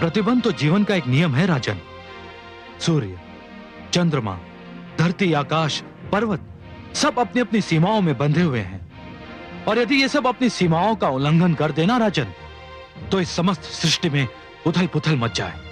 प्रतिबंध तो जीवन का एक नियम है, राजन। सूर्य, चंद्रमा, धरती, आकाश, पर्वत, सब अपनी अपनी सीमाओं में बंधे हुए हैं। और यदि ये सब अपनी सीमाओं का उल्लंघन कर देना, राजन तो इस समस्त सृष्टि में उथल पुथल मच जाए।